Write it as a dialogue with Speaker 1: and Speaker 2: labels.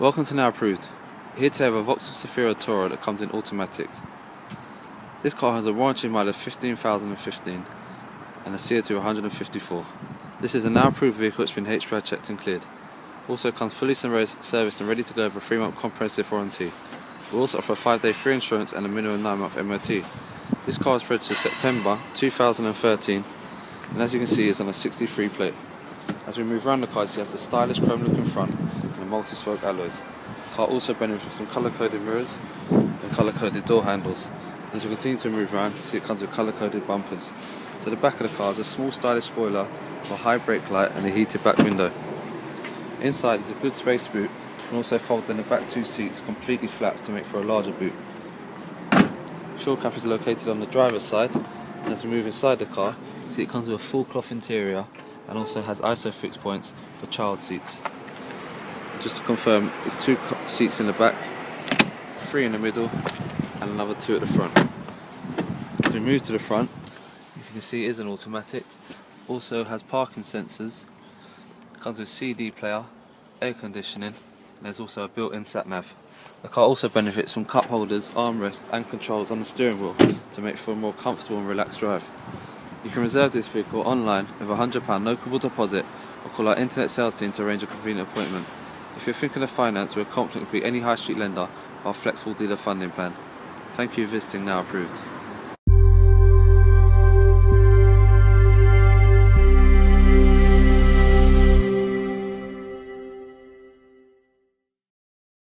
Speaker 1: Welcome to Now Approved. Here today we have a Vauxhall Zafira Tourer that comes in automatic. This car has a warranty mile of 15,015 and a CO2 of 154. This is a Now Approved vehicle that's been HPI checked and cleared. Also comes fully serviced and ready to go for a 3 month comprehensive warranty. We also offer a 5 day free insurance and a minimum 9 month MOT. This car is registered September 2013 and as you can see is on a 63 plate. As we move around the car, it has a stylish chrome looking front multi-spoke alloys. The car also benefits from some colour-coded mirrors and colour-coded door handles. As we continue to move around, you see it comes with colour-coded bumpers. To the back of the car is a small stylish spoiler, a high brake light and a heated back window. Inside is a good space boot. You can also fold in the back two seats completely flat to make for a larger boot. Fuel cap is located on the driver's side and as we move inside the car, see it comes with a full cloth interior and also has ISOFIX points for child seats. Just to confirm, it's two seats in the back, three in the middle, and another two at the front. So we move to the front, as you can see, it is an automatic. Also has parking sensors. Comes with CD player, air conditioning, and there's also a built-in sat nav. The car also benefits from cup holders, armrest, and controls on the steering wheel to make for a more comfortable and relaxed drive. You can reserve this vehicle online with a £100 no deposit or call our internet sales team to arrange a convenient appointment. If you're thinking of finance, we're confident to be any high street lender or flexible dealer funding plan. Thank you for visiting Now Approved.